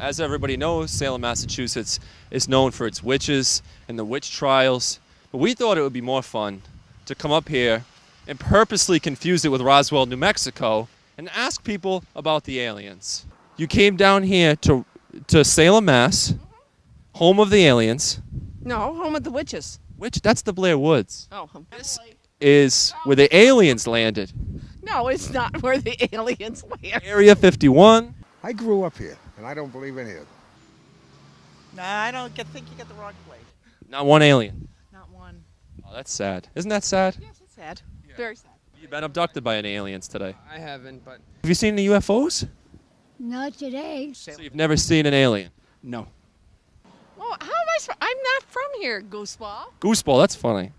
As everybody knows, Salem, Massachusetts is known for its witches and the witch trials. But we thought it would be more fun to come up here and purposely confuse it with Roswell, New Mexico, and ask people about the aliens. You came down here to, to Salem, Mass, home of the aliens. No, home of the witches. Which, that's the Blair Woods. Oh, hum- This is where the aliens landed. no, it's not where the aliens land. Area 51. I grew up here, and I don't believe any of it. Nah, I don't get, think you get the wrong place. Not one alien. Not one. Oh, that's sad. Isn't that sad? Yes, it's sad. Very sad. You've been abducted by any aliens today. I haven't, but Have you seen any UFOs? Not today. So you've never seen an alien. no. Well, how am I? Sp- I'm not from here, gooseball. Gooseball, that's funny.